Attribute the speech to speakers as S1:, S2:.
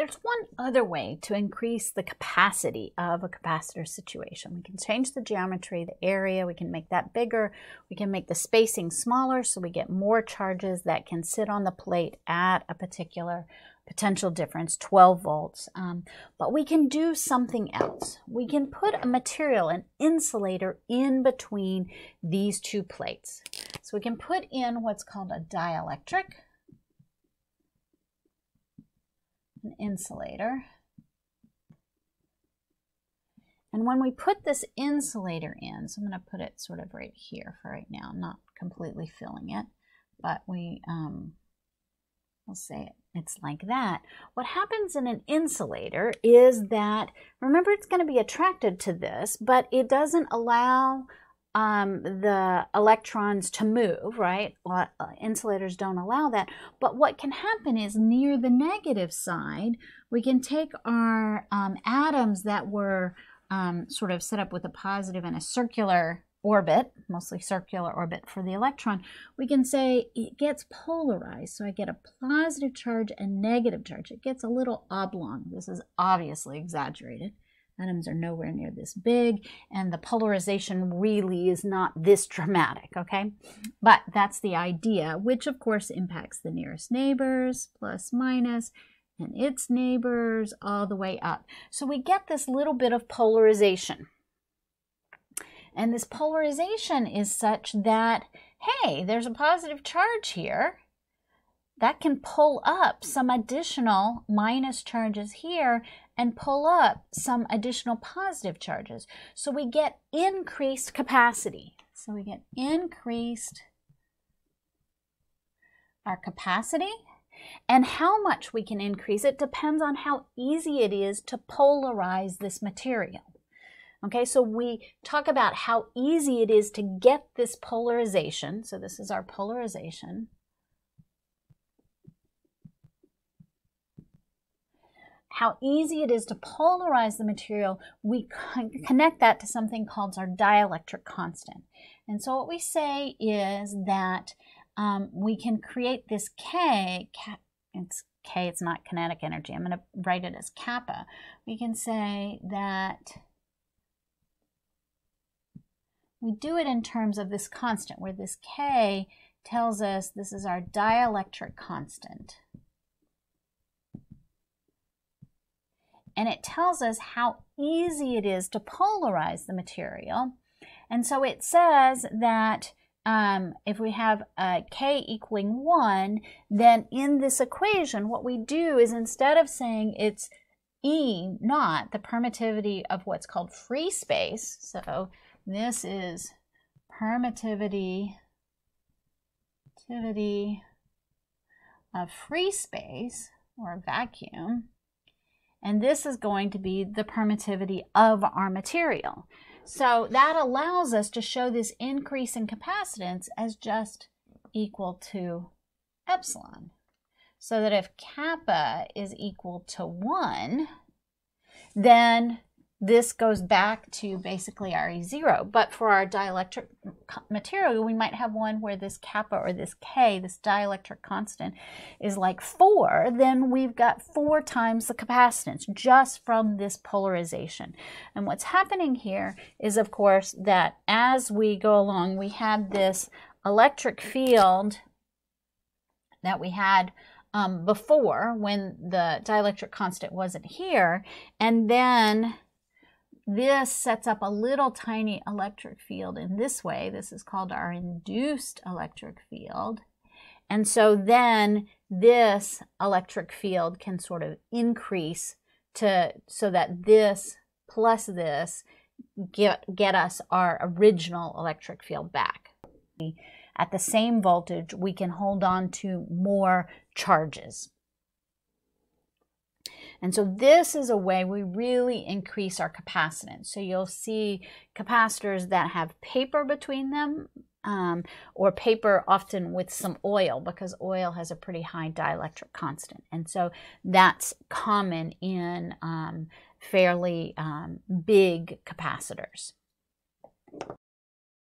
S1: there's one other way to increase the capacity of a capacitor situation. We can change the geometry, the area, we can make that bigger, we can make the spacing smaller so we get more charges that can sit on the plate at a particular potential difference, 12 volts. Um, but we can do something else. We can put a material, an insulator, in between these two plates. So we can put in what's called a dielectric an insulator. And when we put this insulator in, so I'm going to put it sort of right here for right now, not completely filling it, but we, um, we'll say it, it's like that. What happens in an insulator is that, remember it's going to be attracted to this, but it doesn't allow um, the electrons to move, right? Well, uh, insulators don't allow that. But what can happen is near the negative side, we can take our um, atoms that were um, sort of set up with a positive and a circular orbit, mostly circular orbit for the electron, we can say it gets polarized. So I get a positive charge and negative charge. It gets a little oblong. This is obviously exaggerated. Atoms are nowhere near this big, and the polarization really is not this dramatic, okay? But that's the idea, which of course impacts the nearest neighbors, plus minus, and its neighbors all the way up. So we get this little bit of polarization. And this polarization is such that, hey, there's a positive charge here, that can pull up some additional minus charges here and pull up some additional positive charges. So we get increased capacity. So we get increased our capacity and how much we can increase it depends on how easy it is to polarize this material. Okay, so we talk about how easy it is to get this polarization. So this is our polarization. How easy it is to polarize the material, we connect that to something called our dielectric constant. And so what we say is that um, we can create this K, it's K, it's not kinetic energy, I'm going to write it as kappa. We can say that we do it in terms of this constant, where this K tells us this is our dielectric constant. And it tells us how easy it is to polarize the material. And so it says that um, if we have k equaling 1, then in this equation, what we do is instead of saying it's E naught, the permittivity of what's called free space, so this is permittivity of free space or vacuum, and this is going to be the permittivity of our material. So that allows us to show this increase in capacitance as just equal to epsilon. So that if kappa is equal to 1, then this goes back to basically RE0. But for our dielectric material, we might have one where this kappa or this K, this dielectric constant, is like 4. Then we've got 4 times the capacitance just from this polarization. And what's happening here is, of course, that as we go along, we have this electric field that we had um, before when the dielectric constant wasn't here. And then this sets up a little tiny electric field in this way. This is called our induced electric field. And so then this electric field can sort of increase to so that this plus this get, get us our original electric field back. At the same voltage, we can hold on to more charges. And so this is a way we really increase our capacitance. So you'll see capacitors that have paper between them um, or paper often with some oil because oil has a pretty high dielectric constant. And so that's common in um, fairly um, big capacitors.